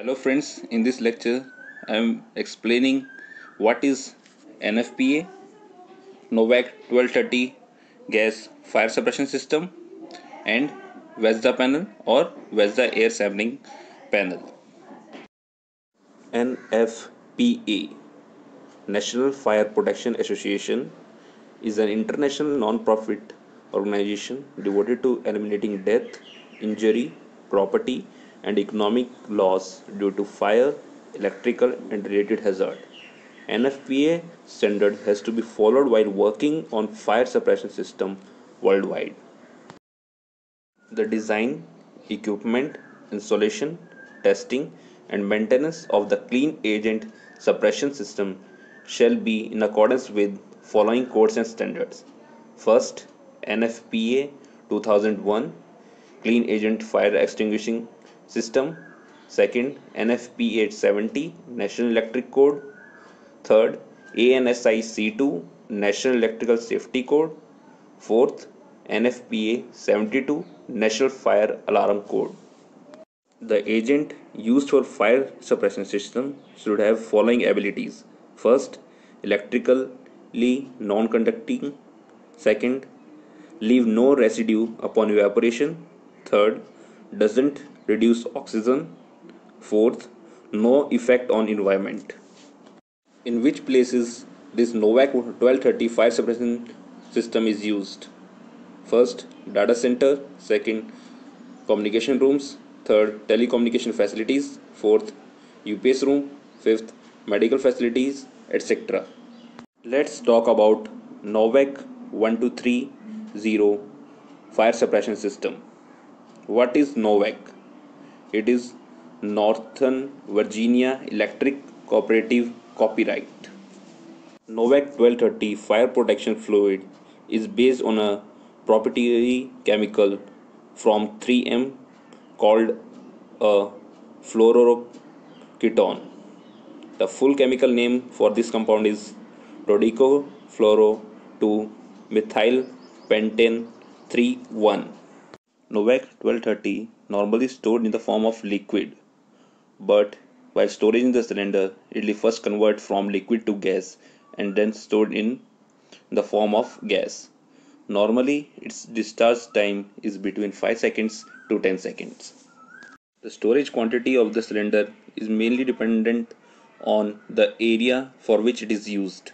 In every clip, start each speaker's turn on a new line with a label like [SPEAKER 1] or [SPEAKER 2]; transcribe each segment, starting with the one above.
[SPEAKER 1] Hello friends, in this lecture I am explaining what is NFPA, Novec 1230 gas fire suppression system and VESDA panel or VESDA air sampling panel. NFPA National Fire Protection Association is an international non-profit organization devoted to eliminating death, injury, property and economic loss due to fire, electrical and related hazard. NFPA standard has to be followed while working on fire suppression system worldwide. The design, equipment, installation, testing and maintenance of the clean agent suppression system shall be in accordance with following codes and standards. First, NFPA 2001 Clean Agent Fire Extinguishing System. Second, NFPA 870 National Electric Code. Third, ANSI C2 National Electrical Safety Code. Fourth, NFPA 72 National Fire Alarm Code. The agent used for fire suppression system should have following abilities. First, electrically non-conducting. Second, leave no residue upon evaporation. Third, doesn't reduce oxygen. Fourth, no effect on environment. In which places this Novec 1230 fire suppression system is used? First, data center. Second, communication rooms. Third, telecommunication facilities. Fourth, UPS room. Fifth, medical facilities, etc. Let's talk about Novec 1230 fire suppression system. What is Novec? It is Northern Virginia Electric Cooperative copyright. Novec 1230 fire protection fluid is based on a proprietary chemical from 3M called a fluoroketone. The full chemical name for this compound is fluoro 2 methyl pentane 3 1. Novec 1230 normally stored in the form of liquid, but while storage in the cylinder, it will first convert from liquid to gas and then stored in the form of gas. Normally, its discharge time is between 5 seconds to 10 seconds. The storage quantity of the cylinder is mainly dependent on the area for which it is used.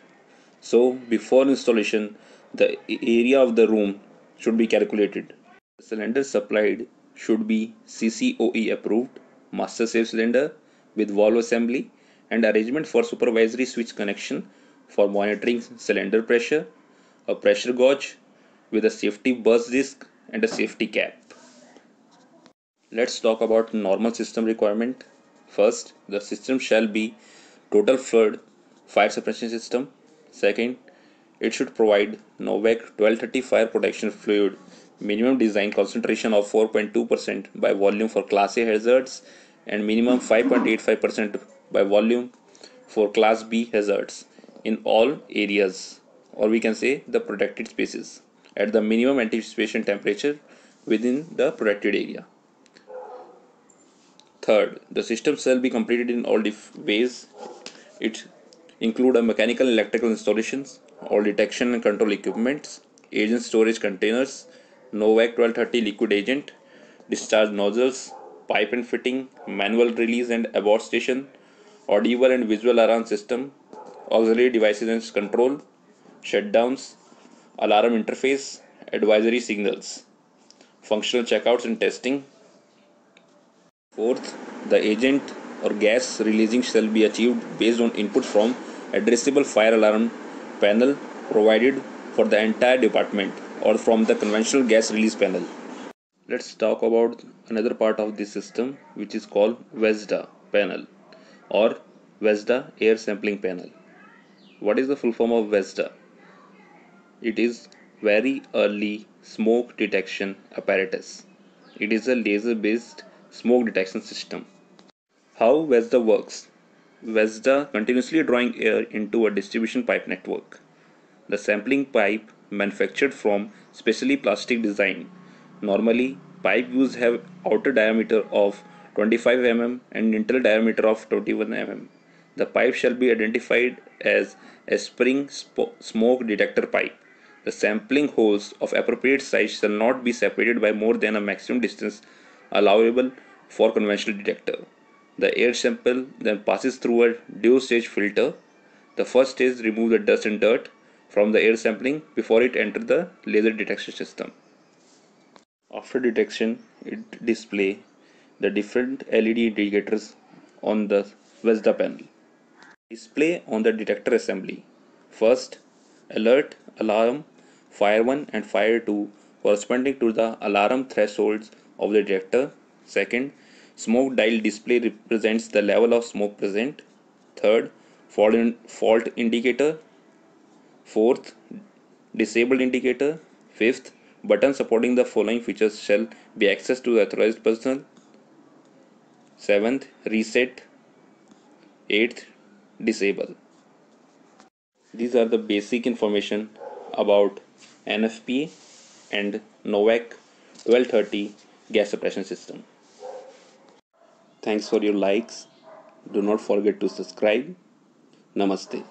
[SPEAKER 1] So, before installation, the area of the room should be calculated. The cylinder supplied should be CCOE approved, master safe cylinder with valve assembly and arrangement for supervisory switch connection for monitoring cylinder pressure, a pressure gauge with a safety burst disc and a safety cap. Let's talk about normal system requirement. First, the system shall be total flood fire suppression system. Second, it should provide Novec 1230 fire protection fluid minimum design concentration of 4.2% by volume for class A hazards and minimum 5.85% by volume for class B hazards in all areas or we can say the protected spaces at the minimum anticipation temperature within the protected area. Third, the system shall be completed in all ways. It include a mechanical and electrical installations, all detection and control equipments, agent storage containers, Novec 1230 liquid agent, discharge nozzles, pipe and fitting, manual release and abort station, audible and visual alarm system, auxiliary devices and control, shutdowns, alarm interface, advisory signals, functional checkouts and testing. Fourth, the agent or gas releasing shall be achieved based on input from addressable fire alarm panel provided for the entire department or from the conventional gas release panel. Let's talk about another part of this system which is called VESDA panel or VESDA air sampling panel. What is the full form of VESDA? It is very early smoke detection apparatus. It is a laser based smoke detection system. How VESDA works? VESDA continuously drawing air into a distribution pipe network. The sampling pipe manufactured from specially plastic design. Normally, pipe used have outer diameter of 25 mm and internal diameter of 21 mm. The pipe shall be identified as aspirating smoke detector pipe. The sampling holes of appropriate size shall not be separated by more than a maximum distance allowable for conventional detector. The air sample then passes through a dual stage filter. The first stage removes the dust and dirt from the air sampling before it enters the laser detection system. After detection, it display the different LED indicators on the VESDA panel. Display on the detector assembly. First, alert, alarm, fire 1 and fire 2 corresponding to the alarm thresholds of the detector. Second, smoke dial display represents the level of smoke present. Third, fault, in, fault indicator. Fourth, disabled indicator. Fifth, button supporting the following features shall be accessed to authorized personnel. Seventh, reset. Eighth, disable. These are the basic information about NFPA and Novec 1230 gas suppression system. Thanks for your likes. Do not forget to subscribe. Namaste.